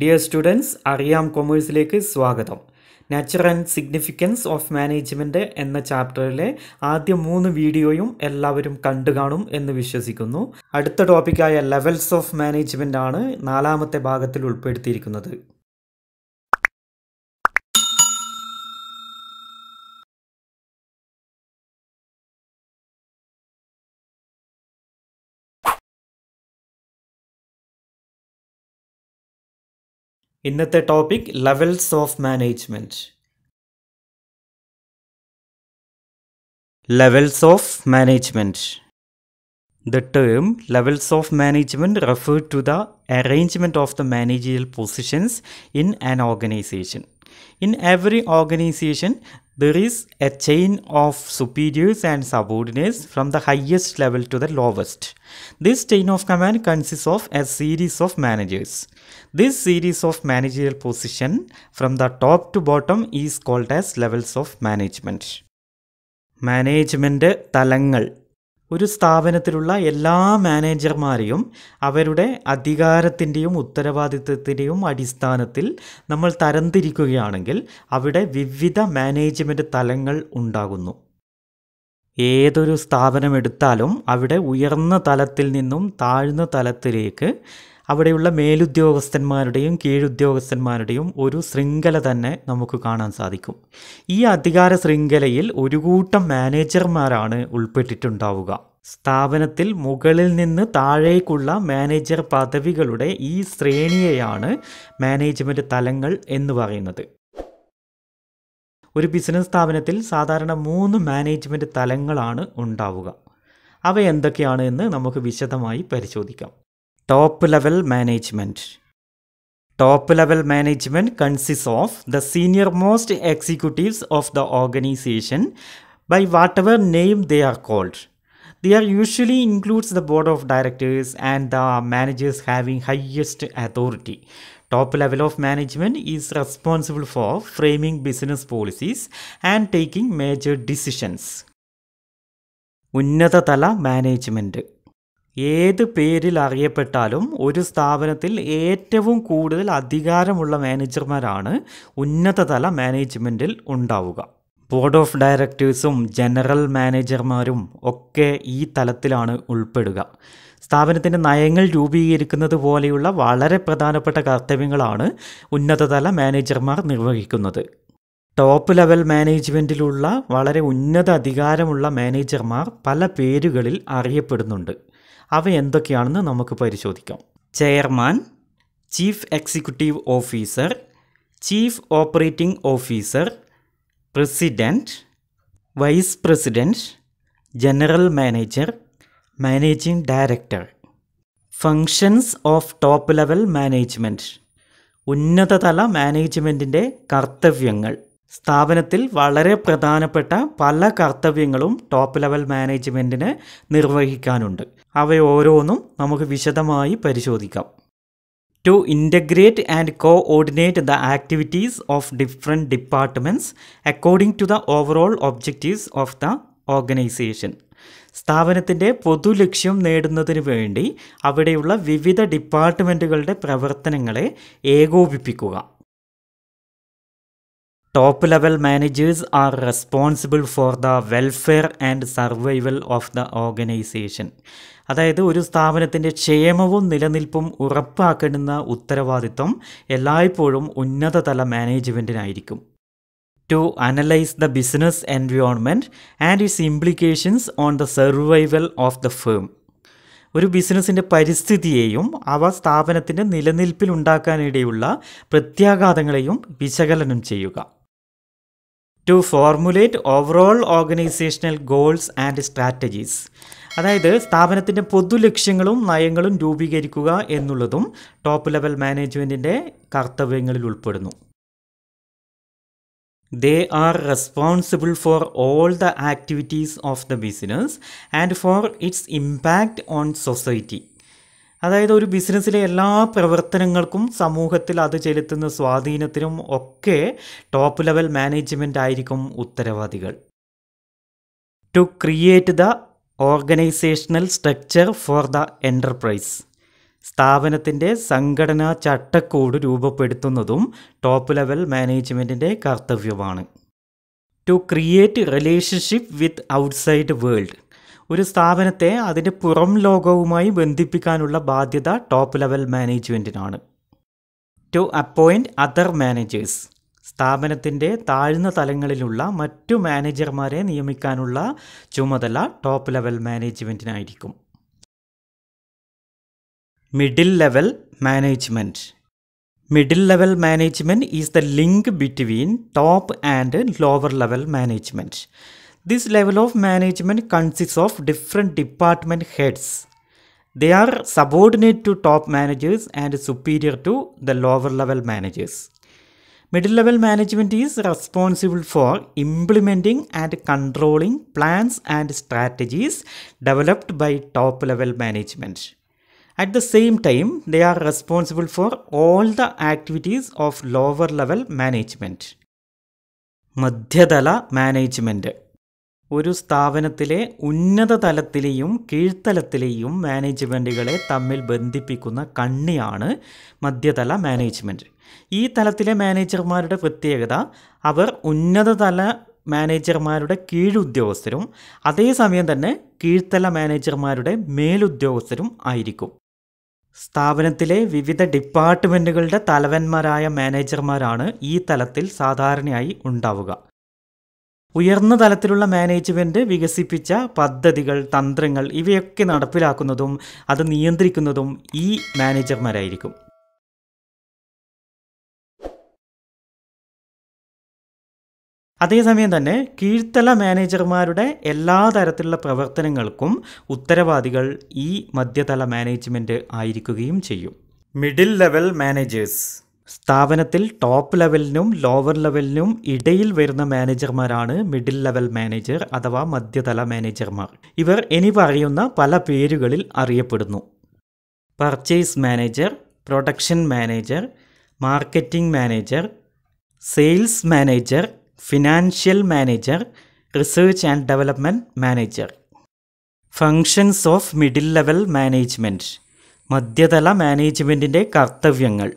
Dear students അറിയാം കൊമേഴ്സിലേക്ക് സ്വാഗതം. Nature and significance of management എന്ന ചാപ്റ്ററിലെ ആദ്യ മൂന്ന് വീഡിയോയും എല്ലാവരും കണ്ടു കാണും എന്ന് വിശ്വസിക്കുന്നു. അടുത്ത ടോപ്പിക്കായ ലെവൽസ് ഓഫ് മാനേജ്മെന്റ് ആണ് നാലാമത്തെ ഭാഗത്തിൽ ഉൾപ്പെടുത്തിയിരിക്കുന്നത്. ഇന്നത്തെ topic levels of management levels of management The term levels of management refer to the arrangement of the managerial positions in an organization. In every organization, there is a chain of superiors and subordinates from the highest level to the lowest. This chain of command consists of a series of managers. This series of managerial position from the top to bottom is called as levels of management. Management തലങ്ങൾ ഒരു സ്ഥാപനത്തിലുള്ള എല്ലാ മാനേജർമാരെയും അവരുടെ അധികാരത്തിന്റെയും ഉത്തരവാദിത്വത്തിന്റെയും അടിസ്ഥാനത്തിൽ നമ്മൾ തരംതിരിക്കുകയാണെങ്കിൽ അവിടെ വിവിധ management തലങ്ങൾ ഉണ്ടാകുന്നു. ഏതൊരു സ്ഥാപനം എടുത്താലും അവിടെ ഉയർന്ന തലത്തിൽ നിന്നും താഴ്ന്ന തലത്തിലേക്ക് അവിടെയുള്ള മേലുദ്യോഗസ്ഥന്മാരുടെയും കീഴുദ്യോഗസ്ഥന്മാരുടെയും ഒരു ശൃംഖല തന്നെ നമുക്ക് കാണാൻ സാധിക്കും. ഈ അധികാര ശൃംഖലയിൽ ഒരു കൂട്ടം മാനേജർമാരാണ് ഉൾപ്പെട്ടിട്ടുണ്ടാവുക. സ്ഥാപനത്തിൽ മുകളിൽ നിന്ന് താഴേക്കുള്ള മാനേജർ പദവികളുടെ ഈ ശ്രേണിയെയാണ് മാനേജ്മെന്റ് തലങ്ങൾ എന്ന് പറയുന്നത്. ഒരു ബിസിനസ് സ്ഥാപനത്തിൽ സാധാരണ മൂന്ന് മാനേജ്മെന്റ് തലങ്ങളാണ് ഉണ്ടാവുക. അവ എന്തൊക്കെയാണ് എന്ന് നമുക്ക് വിശദമായി പരിശോധിക്കാം. Top level management top level management consist of the senior most executives of the organisation by whatever name they are called They are usually includes the board of directors and the managers having highest authority. Top level of management is responsible for framing business policies and taking major decisions. ഉന്നതതല management ഏത് പേരിൽ അറിയപ്പെട്ടാലും ഒരു സ്ഥാപനത്തിൽ ഏറ്റവും കൂടുതൽ അധികാരമുള്ള മാനേജർമാരാണ് ഉന്നതതല മാനേജ്മെന്റിൽ ഉണ്ടാവുക. ബോർഡ് ഓഫ് ഡയറക്ടേഴ്സും ജനറൽ മാനേജർമാരും ഒക്കെ ഈ തലത്തിലാണ് ഉൾപ്പെടുക. സ്ഥാപനത്തിന്റെ നയങ്ങൾ രൂപീകരിക്കുന്നത് പോലെയുള്ള വളരെ പ്രധാനപ്പെട്ട കർത്തവ്യങ്ങളാണ് ഉന്നതതല മാനേജർമാർ നിർവഹിക്കുന്നത്. ടോപ്പ് ലെവൽ മാനേജ്മെന്റിലുള്ള വളരെ ഉന്നത അധികാരമുള്ള മാനേജർമാർ പല പേരുകളിൽ അറിയപ്പെടുന്നുണ്ട്. അവ എന്തൊക്കെയാണെന്ന് നമുക്ക് പരിശോധിക്കാം. Chairman chief executive officer chief operating officer president vice president general manager managing director. Functions of top level management ഉന്നതതല മാനേജ്മെന്റിന്റെ കർത്തവ്യങ്ങൾ. സ്ഥാപനത്തിൽ വളരെ പ്രധാനപ്പെട്ട പല കർത്തവ്യങ്ങളും ടോപ്പ് ലെവൽ മാനേജ്മെന്റിന് നിർവഹിക്കാനുണ്ട്. അവ ഓരോന്നും നമുക്ക് വിശദമായി പരിശോധിക്കാം. To integrate and coordinate the activities of different departments according to the overall objectives of the organisation സ്ഥാപനത്തിന്റെ പൊതു ലക്ഷ്യം നേടുന്നതിന് വേണ്ടി അവിടെയുള്ള വിവിധ ഡിപ്പാർട്ട്മെന്റുകളുടെ പ്രവർത്തനങ്ങളെ ഏകോപിപ്പിക്കുക. Top level managers are responsible for the welfare and survival of the organisation അതായത് ഒരു സ്ഥാപനത്തിന്റെ ക്ഷേമവും നിലനിൽപ്പും ഉറപ്പാക്കുന്ന ഉത്തരവാദിത്വം എല്ലായ്പ്പോഴും ഉന്നതതല മാനേജ്മെന്റിനായിരിക്കും to analyse the business environment and its implications on the survival of the firm ഒരു ബിസിനസ്സിന്റെ പരിസ്ഥിതിയെയും അവ സ്ഥാപനത്തിന്റെ നിലനിൽപ്പിലുണ്ടാക്കാനിടയുള്ള പ്രത്യാഘാതങ്ങളെയും വിശകലനം ചെയ്യുക. To formulate overall organisational goals and strategies അതായത് സ്ഥാപനത്തിന്റെ പൊതു ലക്ഷ്യങ്ങളും നയങ്ങളും രൂപീകരിക്കുക എന്നുള്ളതും ടോപ്പ് ലെവൽ മാനേജ്മെന്റിന്റെ കർത്തവ്യങ്ങളിൽ ഉൾപ്പെടുന്നു. They are responsible for all the activities of the business and for its impact on society അതായത് ഒരു ബിസിനസ്സിലെ എല്ലാ പ്രവർത്തനങ്ങൾക്കും സമൂഹത്തിൽ അത് ചെലുത്തുന്ന സ്വാധീനത്തിനും ഒക്കെ ടോപ്പ് ലെവൽ മാനേജ്മെന്റ് ആയിരിക്കും ഉത്തരവാദികൾ. To create the organisational structure for the enterprise സ്ഥാപനത്തിന്റെ സംഘടനാ ചട്ടക്കൂട് രൂപപ്പെടുത്തുന്നതും ടോപ്പ് ലെവൽ മാനേജ്മെന്റിന്റെ കർത്തവ്യമാണ്. To create relationship with outside world ഒരു സ്ഥാപനത്തെ അതിന്റെ പുറം ലോകവുമായി ബന്ധിപ്പിക്കാനുള്ള ബാധ്യത ടോപ്പ് ലെവൽ മാനേജ്മെന്റിനാണ് ടു അപ്പോയിന്റ് അതർ മാനേജേഴ്സ് സ്ഥാപനത്തിന്റെ താഴ്ന്ന തലങ്ങളിലുള്ള മറ്റു മാനേജർമാരെ നിയമിക്കാനുള്ള ചുമതല top level മാനേജ്മെന്റിനായിരിക്കും middle level management middle level management is the link between top and lower level management This level of management consist of different department heads they are subordinate to top managers and superior to the lower level managers. Middle level management is responsible for implementing and controlling plans and strategies developed by top level management. At the same time, they are responsible for all the activities of lower level management. മധ്യതല management ഒരു സ്ഥാപനത്തിലെ ഉന്നത തലത്തിലെയും കീഴ്ത്തലത്തിലെയും മാനേജ്മെന്റുകളെ തമ്മിൽ ബന്ധിപ്പിക്കുന്ന കണ്ണിയാണ് മധ്യതല management ഈ തലത്തിലെ മാനേജർമാരുടെ പ്രത്യേകത അവർ ഉന്നതതല മാനേജർമാരുടെ കീഴുദ്യോഗസ്ഥരും അതേസമയം തന്നെ കീഴ്ത്തല മാനേജർമാരുടെ മേലുദ്യോഗസ്ഥരും ആയിരിക്കും. സ്ഥാപനത്തിലെ വിവിധ ഡിപ്പാർട്ട്മെന്റുകളുടെ തലവന്മാരായ മാനേജർമാരാണ് ഈ തലത്തിൽ സാധാരണയായി ഉണ്ടാവുക. ഉയർന്ന തലത്തിലുള്ള മാനേജ്മെന്റ് വികസിപ്പിച്ച പദ്ധതികൾ തന്ത്രങ്ങൾ ഇവയൊക്കെ നടപ്പിലാക്കുന്നതും അത് നിയന്ത്രിക്കുന്നതും ഈ മാനേജർമാരായിരിക്കും അതേസമയം തന്നെ കീഴ്ത്തല മാനേജർമാരുടെ എല്ലാ തരത്തിലുള്ള പ്രവർത്തനങ്ങൾക്കും ഉത്തരവാദികൾ ഈ മധ്യതല മാനേജ്മെന്റ് ആയിരിക്കുകയും ചെയ്യും. മിഡിൽ ലെവൽ മാനേജേഴ്സ് സ്ഥാപനത്തിൽ ടോപ്പ് ലെവലിനും ലോവർ ലെവലിനും ഇടയിൽ വരുന്ന മാനേജർമാരാണ് മിഡിൽ ലെവൽ മാനേജർ അഥവാ മധ്യതല മാനേജർമാർ ഇവർ ഇനി പറയുന്ന പല പേരുകളിൽ അറിയപ്പെടുന്നു. Purchase manager production manager marketing manager sales manager financial manager research and development manager functions of middle level management മധ്യതല മാനേജ്മെന്റിന്റെ കർത്തവ്യങ്ങൾ.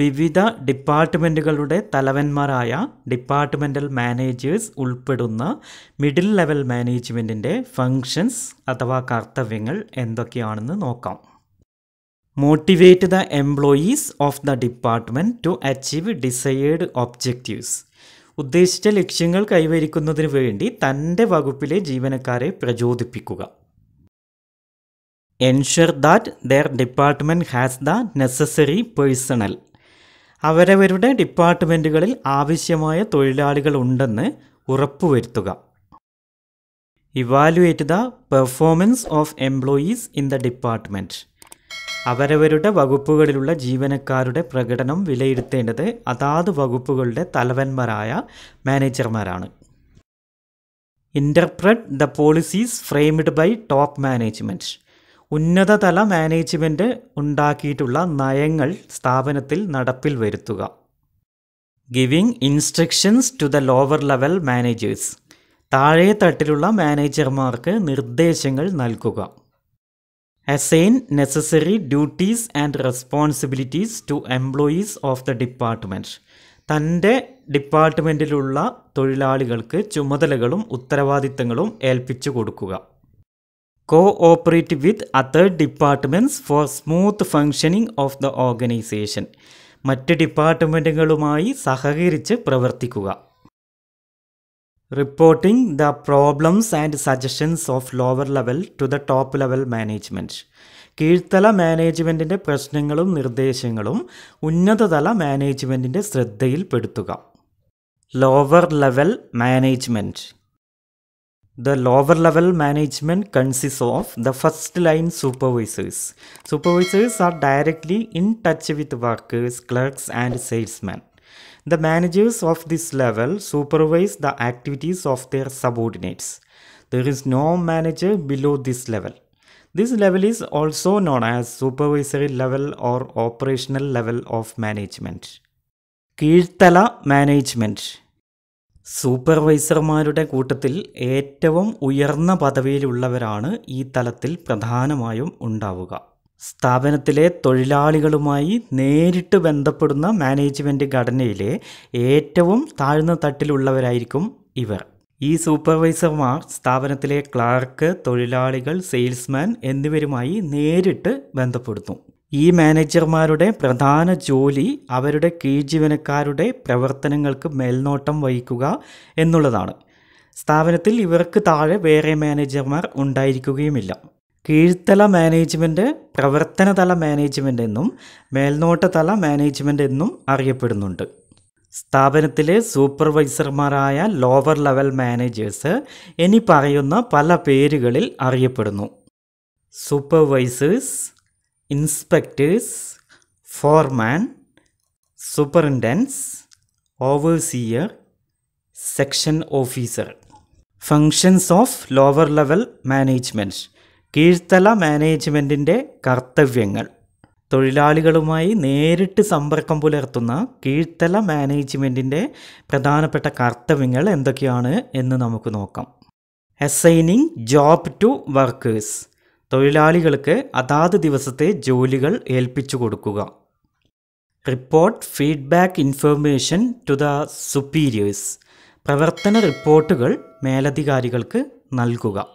വിവിധ ഡിപ്പാർട്ട്മെന്റുകളുടെ തലവന്മാരായ ഡിപ്പാർട്ട്മെന്റൽ മാനേജേഴ്സ് ഉൾപ്പെടുന്ന മിഡിൽ ലെവൽ മാനേജ്മെന്റിന്റെ ഫങ്ഷൻസ് അഥവാ കർത്തവ്യങ്ങൾ എന്തൊക്കെയാണെന്ന് നോക്കാം. Motivate the employees of the department to achieve desired objectives. ഉദ്ദേശിച്ച ലക്ഷ്യങ്ങൾ കൈവരിക്കുന്നതിന് വേണ്ടി തന്റെ വകുപ്പിലെ ജീവനക്കാരെ പ്രചോദിപ്പിക്കുക. Ensure that their department has the necessary personnel അവരവരുടെ ഡിപ്പാർട്ട്മെന്റുകളിൽ ആവശ്യമായ തൊഴിലാളികൾ ഉണ്ടെന്ന് ഉറപ്പുവരുത്തുക. Evaluate the performance of employees in the department അവരവരുടെ വകുപ്പുകളിലുള്ള ജീവനക്കാരുടെ പ്രകടനം വിലയിരുത്തേണ്ടത് അതാത് വകുപ്പുകളുടെ തലവന്മാരായ മാനേജർമാരാണ്. Interpret the policies framed by top management ഉന്നതതല മാനേജ്മെന്റ് ഉണ്ടാക്കിയിട്ടുള്ള നയങ്ങൾ സ്ഥാപനത്തിൽ നടപ്പിൽ വരുത്തുക. Giving instructions to the lower level managers താഴെ തട്ടിലുള്ള മാനേജർമാർക്ക് നിർദ്ദേശങ്ങൾ നൽകുക. Assign necessary duties and responsibilities to employees of the department തന്റെ ഡിപ്പാർട്ട്മെന്റിലുള്ള തൊഴിലാളികൾക്ക് ചുമതലകളും ഉത്തരവാദിത്തങ്ങളും ഏൽപ്പിച്ചു കൊടുക്കുക. Cooperate with other departments for smooth functioning of the organisation മറ്റ് ഡിപ്പാർട്ട്മെന്റുകളുമായി സഹകരിച്ച് പ്രവർത്തിക്കുക. Reporting the problems and suggestions of lower level to the top level management കീഴ്ത്തല മാനേജ്മെന്റിന്റെ പ്രശ്നങ്ങളും നിർദ്ദേശങ്ങളും ഉന്നതതല മാനേജ്മെന്റിന്റെ ശ്രദ്ധയിൽപ്പെടുത്തുക. Lower level management The lower level management consists of the first line supervisors. Supervisors are directly in touch with workers, clerks and salesmen. The managers of this level supervise the activities of their subordinates. There is no manager below this level. This level is also known as supervisory level or operational level of management. Kirtala Management സൂപ്പർവൈസർമാരുടെ കൂട്ടത്തിൽ ഏറ്റവും ഉയർന്ന പദവിയിലുള്ളവരാണ് ഈ തലത്തിൽ പ്രധാനമായും ഉണ്ടാവുക. സ്ഥാപനത്തിലെ തൊഴിലാളികളുമായി നേരിട്ട് ബന്ധപ്പെടുന്ന മാനേജ്മെന്റ് ഘടനയിലെ ഏറ്റവും താഴ്ന്ന തട്ടിലുള്ളവരായിരിക്കും ഇവർ. ഈ സൂപ്പർവൈസർമാർ സ്ഥാപനത്തിലെ ക്ലാർക്ക് തൊഴിലാളികൾ സെയിൽസ്മാൻ എന്നിവരുമായി നേരിട്ട് ബന്ധപ്പെടുന്നു. ഈ മാനേജർമാരുടെ പ്രധാന ജോലി അവരുടെ കീഴ്ജീവനക്കാരുടെ പ്രവർത്തനങ്ങൾക്ക് മേൽനോട്ടം വഹിക്കുക എന്നുള്ളതാണ്. സ്ഥാപനത്തിൽ ഇവർക്ക് താഴെ വേറെ മാനേജർമാർ ഉണ്ടായിരിക്കുകയുമില്ല. കീഴ്ത്തല മാനേജ്മെന്റ് പ്രവർത്തനതല മാനേജ്മെന്റ് എന്നും മേൽനോട്ടതല മാനേജ്മെന്റ് എന്നും അറിയപ്പെടുന്നുണ്ട്. സ്ഥാപനത്തിലെ സൂപ്പർവൈസർമാരായ ലോവർ ലെവൽ മാനേജേഴ്സ് ഇനി പറയുന്ന പല പേരുകളിൽ അറിയപ്പെടുന്നു. Supervisors inspectors foreman superintendents overseer section officer. Functions of lower level management കീഴ്ത്തല മാനേജ്മെന്റിന്റെ കർത്തവ്യങ്ങൾ. തൊഴിലാളികളുമായി നേരിട്ട് സമ്പർക്കം പുലർത്തുന്ന കീഴ്ത്തല മാനേജ്മെന്റിന്റെ പ്രധാനപ്പെട്ട കർത്തവ്യങ്ങൾ എന്തൊക്കെയാണ് എന്ന് നമുക്ക് നോക്കാം. അസൈനിങ് ജോബ് ടു വർക്കേഴ്സ് തൊഴിലാളികൾക്ക് അതാത് ദിവസത്തെ ജോലികൾ ഏൽപ്പിച്ചു കൊടുക്കുക. Report feedback information to the superiors. പ്രവർത്തന റിപ്പോർട്ടുകൾ മേലധികാരികൾക്ക് നൽകുക.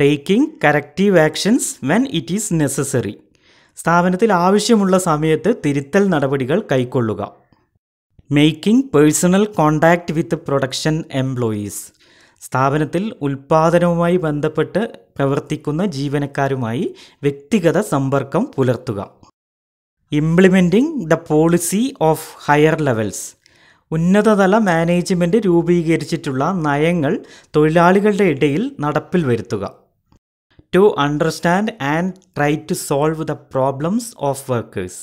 Taking corrective actions when it is necessary. സ്ഥാപനത്തിൽ ആവശ്യമുള്ള സമയത്ത് തിരുത്തൽ നടപടികൾ കൈക്കൊള്ളുക. Making personal contact with production employees. സ്ഥാപനത്തിൽ ഉൽപാദനവുമായി ബന്ധപ്പെട്ട് പ്രവർത്തിക്കുന്ന ജീവനക്കാരുമായി വ്യക്തിഗത സമ്പർക്കം പുലർത്തുക. Implementing the policy of higher levels ഉന്നതതല മാനേജ്മെന്റ് രൂപീകരിച്ചിട്ടുള്ള നയങ്ങൾ തൊഴിലാളികളുടെ ഇടയിൽ നടപ്പിൽ വരുത്തുക. To understand and try to solve the problems of workers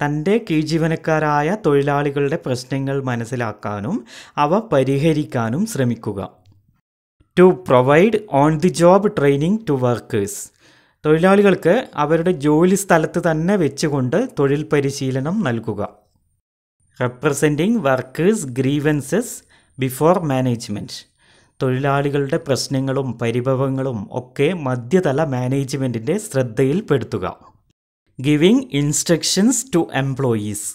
തന്റെ കീഴ്ജീവനക്കാരായ തൊഴിലാളികളുടെ പ്രശ്നങ്ങൾ മനസ്സിലാക്കാനും അവ പരിഹരിക്കാനും ശ്രമിക്കുക. To provide on the job training to workers തൊഴിലാളികൾക്ക് അവരുടെ ജോലി സ്ഥലത്ത് തന്നെ വെച്ചുകൊണ്ട് തൊഴിൽ പരിശീലനം നൽകുക. Representing workers grievances before management തൊഴിലാളികളുടെ പ്രശ്നങ്ങളും പരിഭവങ്ങളും ഒക്കെ മധ്യതല മാനേജ്മെന്റിന്റെ ശ്രദ്ധയിൽപ്പെടുത്തുക. ഗിവിംഗ് ഇൻസ്ട്രക്ഷൻസ് ടു എംപ്ലോയീസ്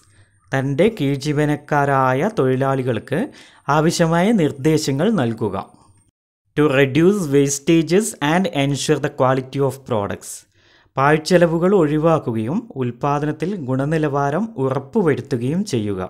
തന്റെ കീഴ്ജീവനക്കാരായ തൊഴിലാളികൾക്ക് ആവശ്യമായ നിർദ്ദേശങ്ങൾ നൽകുക. To reduce wastages and ensure the quality of products പാഴ്ചെലവുകൾ ഒഴിവാക്കുകയും ഉൽപ്പാദനത്തിൽ ഗുണനിലവാരം ഉറപ്പുവരുത്തുകയും ചെയ്യുക.